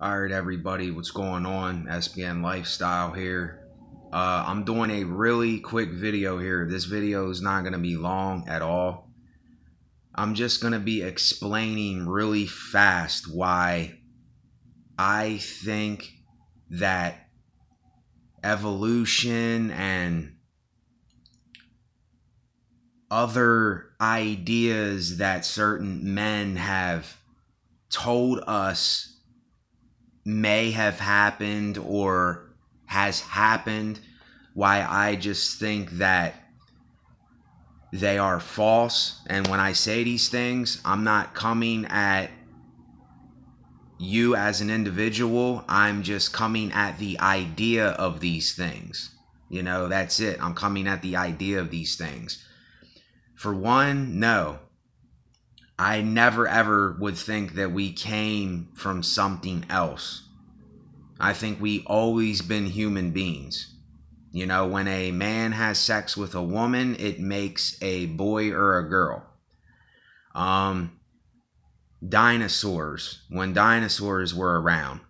All right, everybody, what's going on? SBN Lifestyle here. Uh, I'm doing a really quick video here. This video is not going to be long at all. I'm just going to be explaining really fast why I think that evolution and other ideas that certain men have told us may have happened or has happened, why I just think that they are false. And when I say these things, I'm not coming at you as an individual, I'm just coming at the idea of these things. You know, that's it. I'm coming at the idea of these things. For one, no. I never ever would think that we came from something else. I think we always been human beings. You know, when a man has sex with a woman, it makes a boy or a girl. Um, dinosaurs, when dinosaurs were around,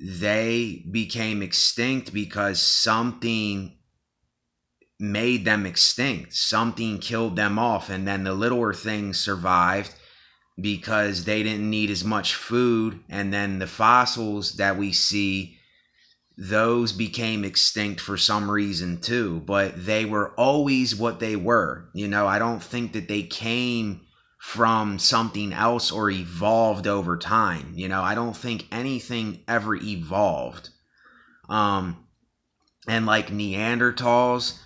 they became extinct because something made them extinct. Something killed them off, and then the littler things survived because they didn't need as much food. And then the fossils that we see, those became extinct for some reason too, but they were always what they were. You know, I don't think that they came from something else or evolved over time. You know, I don't think anything ever evolved. Um, and like Neanderthals,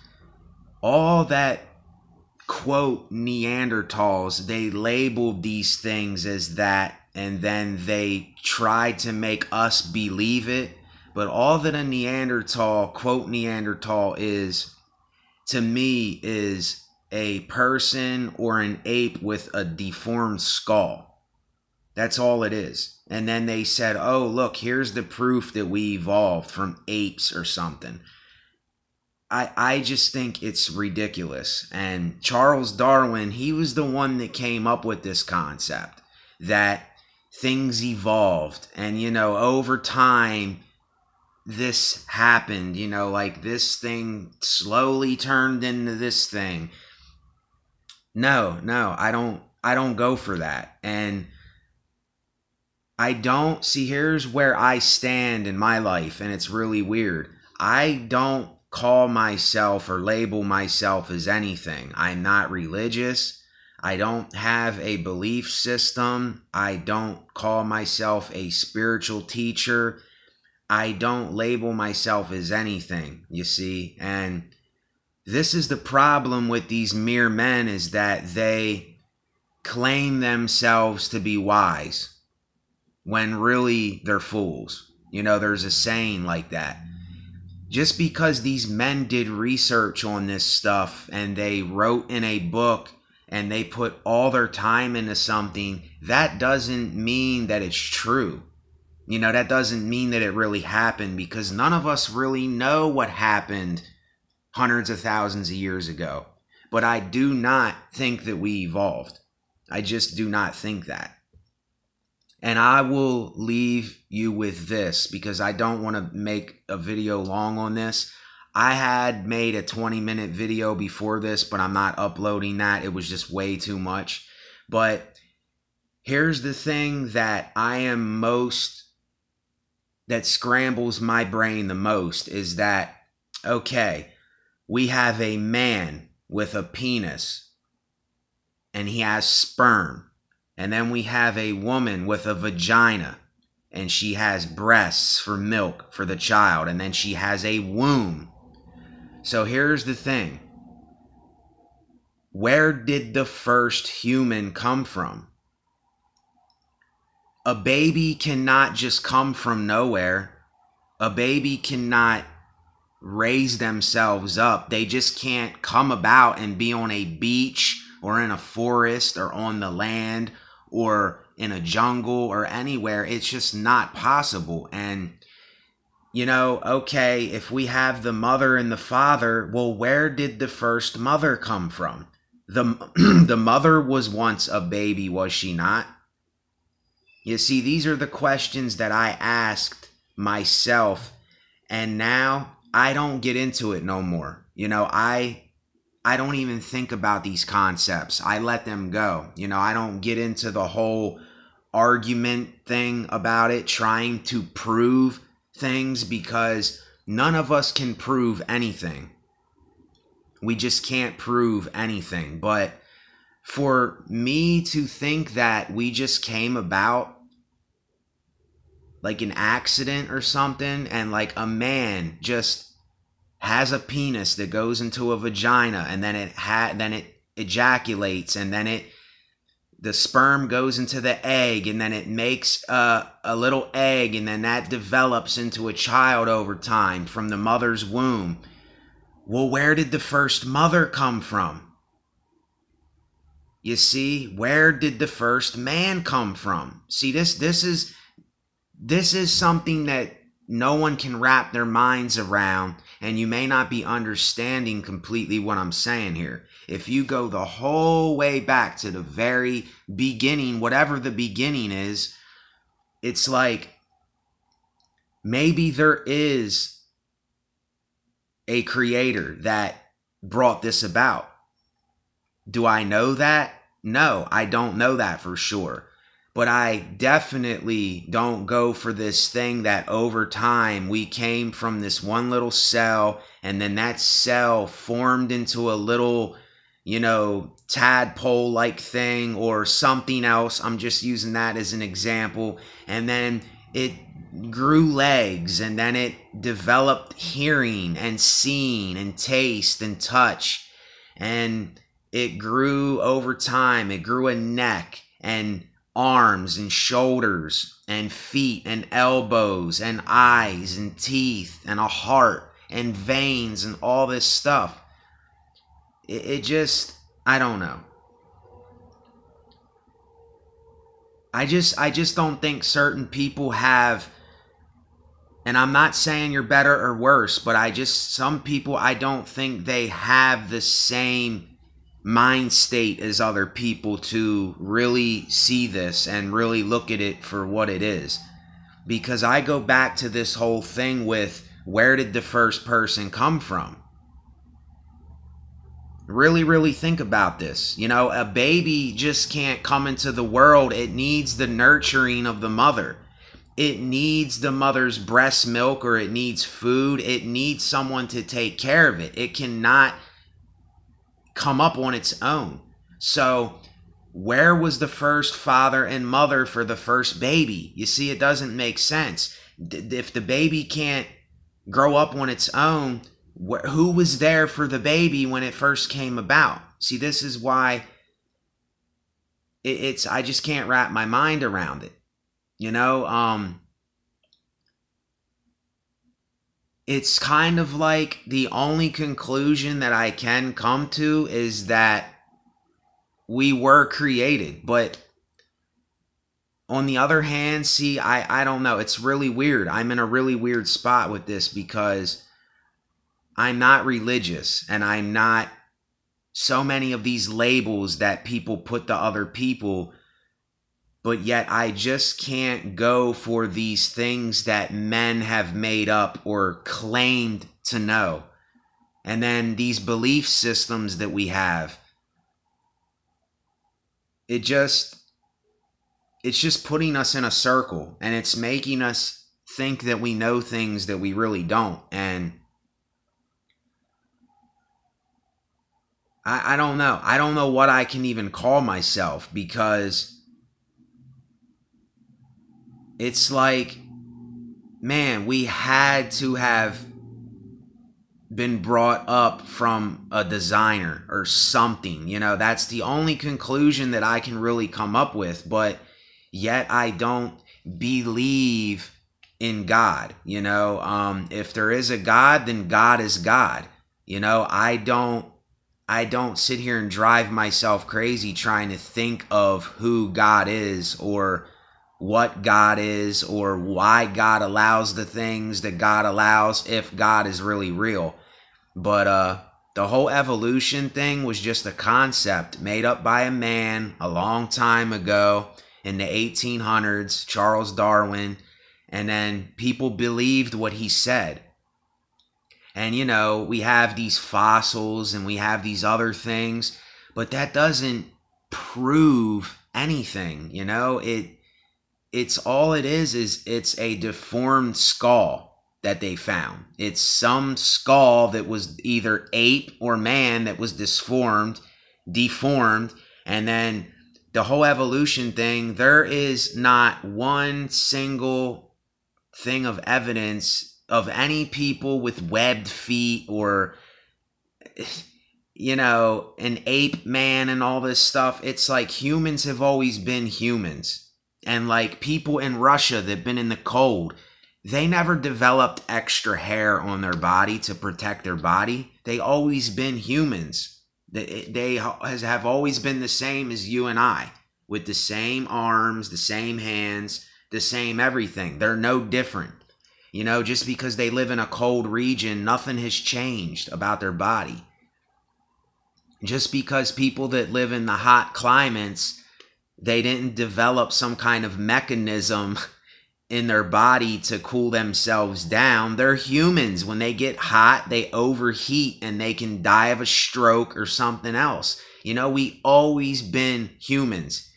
all that quote Neanderthals, they labeled these things as that, and then they tried to make us believe it. But all that a Neanderthal, quote Neanderthal, is to me is a person or an ape with a deformed skull. That's all it is. And then they said, oh, look, here's the proof that we evolved from apes or something. I, I just think it's ridiculous. And Charles Darwin, he was the one that came up with this concept that things evolved. And, you know, over time, this happened, you know, like this thing slowly turned into this thing. No, no, I don't I don't go for that. And I don't see here's where I stand in my life and it's really weird. I don't call myself or label myself as anything. I'm not religious. I don't have a belief system. I don't call myself a spiritual teacher. I don't label myself as anything, you see. And this is the problem with these mere men is that they claim themselves to be wise when really they're fools. You know, there's a saying like that just because these men did research on this stuff and they wrote in a book and they put all their time into something, that doesn't mean that it's true. You know, that doesn't mean that it really happened because none of us really know what happened hundreds of thousands of years ago. But I do not think that we evolved. I just do not think that. And I will leave you with this because I don't want to make a video long on this. I had made a 20 minute video before this, but I'm not uploading that. It was just way too much. But here's the thing that I am most, that scrambles my brain the most is that, okay, we have a man with a penis and he has sperm and then we have a woman with a vagina and she has breasts for milk for the child. And then she has a womb. So here's the thing where did the first human come from? A baby cannot just come from nowhere. A baby cannot raise themselves up. They just can't come about and be on a beach or in a forest or on the land or in a jungle or anywhere. It's just not possible. And, you know, okay, if we have the mother and the father, well, where did the first mother come from? The, the mother was once a baby, was she not? You see, these are the questions that I asked myself, and now I don't get into it no more. You know, I I don't even think about these concepts. I let them go. You know, I don't get into the whole argument thing about it, trying to prove things because none of us can prove anything. We just can't prove anything. But for me to think that we just came about like an accident or something and like a man just has a penis that goes into a vagina and then it ha- then it ejaculates and then it the sperm goes into the egg and then it makes a, a little egg and then that develops into a child over time from the mother's womb. Well where did the first mother come from? You see where did the first man come from? See this this is this is something that no one can wrap their minds around and you may not be understanding completely what I'm saying here. If you go the whole way back to the very beginning, whatever the beginning is, it's like maybe there is a creator that brought this about. Do I know that? No, I don't know that for sure but I definitely don't go for this thing that over time we came from this one little cell and then that cell formed into a little, you know, tadpole like thing or something else. I'm just using that as an example. And then it grew legs and then it developed hearing and seeing and taste and touch. And it grew over time. It grew a neck and arms and shoulders and feet and elbows and eyes and teeth and a heart and veins and all this stuff. It, it just, I don't know. I just, I just don't think certain people have, and I'm not saying you're better or worse, but I just, some people, I don't think they have the same mind state as other people to really see this and really look at it for what it is. Because I go back to this whole thing with where did the first person come from? Really, really think about this. You know, a baby just can't come into the world, it needs the nurturing of the mother. It needs the mother's breast milk or it needs food. It needs someone to take care of it. It cannot come up on its own. So, where was the first father and mother for the first baby? You see, it doesn't make sense. If the baby can't grow up on its own, who was there for the baby when it first came about? See, this is why it's I just can't wrap my mind around it. You know, um it's kind of like the only conclusion that I can come to is that we were created. But on the other hand, see, I, I don't know. It's really weird. I'm in a really weird spot with this because I'm not religious and I'm not so many of these labels that people put to other people but yet I just can't go for these things that men have made up or claimed to know. And then these belief systems that we have. It just it's just putting us in a circle and it's making us think that we know things that we really don't and I, I don't know. I don't know what I can even call myself because it's like, man, we had to have been brought up from a designer or something. You know, that's the only conclusion that I can really come up with. But yet I don't believe in God. You know, um, if there is a God, then God is God. You know, I don't. I don't sit here and drive myself crazy trying to think of who God is or what God is or why God allows the things that God allows if God is really real. But uh the whole evolution thing was just a concept made up by a man a long time ago in the 1800s, Charles Darwin, and then people believed what he said. And you know, we have these fossils and we have these other things, but that doesn't prove anything, you know? It it's all it is is it's a deformed skull that they found. It's some skull that was either ape or man that was disformed, deformed, and then the whole evolution thing, there is not one single thing of evidence of any people with webbed feet or you know, an ape man and all this stuff. It's like humans have always been humans. And like people in Russia that've been in the cold, they never developed extra hair on their body to protect their body. They always been humans. They, they has, have always been the same as you and I, with the same arms, the same hands, the same everything. They're no different. You know, just because they live in a cold region, nothing has changed about their body. Just because people that live in the hot climates, they didn't develop some kind of mechanism in their body to cool themselves down. They're humans. When they get hot, they overheat and they can die of a stroke or something else. You know, we always been humans.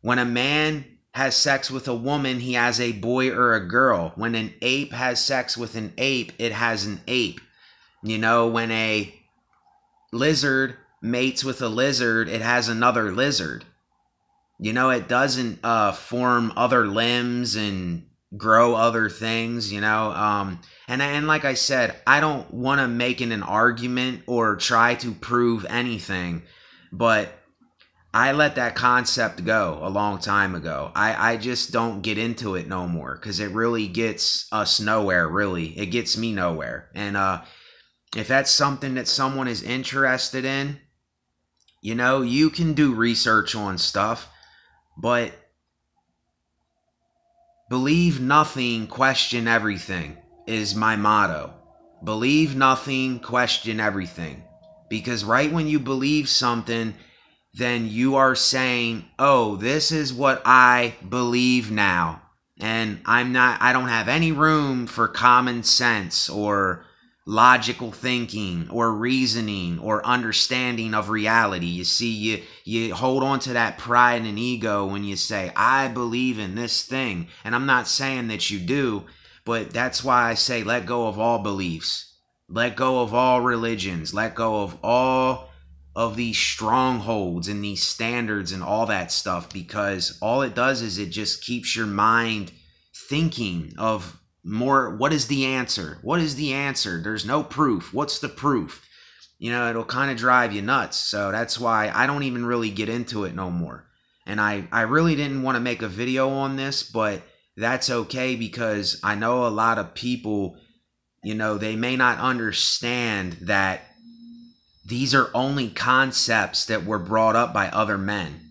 When a man has sex with a woman, he has a boy or a girl. When an ape has sex with an ape, it has an ape. You know, when a lizard mates with a lizard, it has another lizard. You know, it doesn't uh, form other limbs and grow other things, you know. Um, and and like I said, I don't want to make an argument or try to prove anything, but I let that concept go a long time ago. I, I just don't get into it no more because it really gets us nowhere, really. It gets me nowhere. And uh, if that's something that someone is interested in, you know, you can do research on stuff but believe nothing, question everything is my motto. Believe nothing, question everything. Because right when you believe something, then you are saying, oh, this is what I believe now. And I'm not, I don't have any room for common sense or logical thinking or reasoning or understanding of reality. You see, you you hold on to that pride and ego when you say, I believe in this thing. And I'm not saying that you do, but that's why I say let go of all beliefs. Let go of all religions. Let go of all of these strongholds and these standards and all that stuff because all it does is it just keeps your mind thinking of more what is the answer? What is the answer? There's no proof. What's the proof? You know it'll kind of drive you nuts. So that's why i don't even really get into it no more. And i i really didn't want to make a video on this but that's okay because i know a lot of people you know they may not understand that these are only concepts that were brought up by other men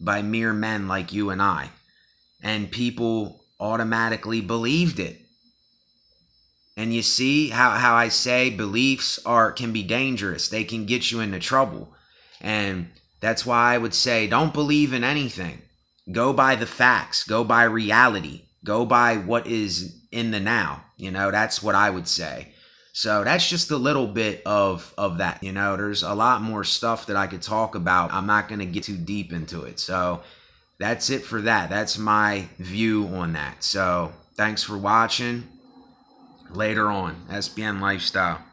by mere men like you and i. And people automatically believed it and you see how, how I say beliefs are can be dangerous. They can get you into trouble. And that's why I would say don't believe in anything. Go by the facts, go by reality, go by what is in the now. You know, that's what I would say. So that's just a little bit of of that. You know, there's a lot more stuff that I could talk about. I'm not going to get too deep into it. So that's it for that. That's my view on that. So thanks for watching later on. SBN Lifestyle.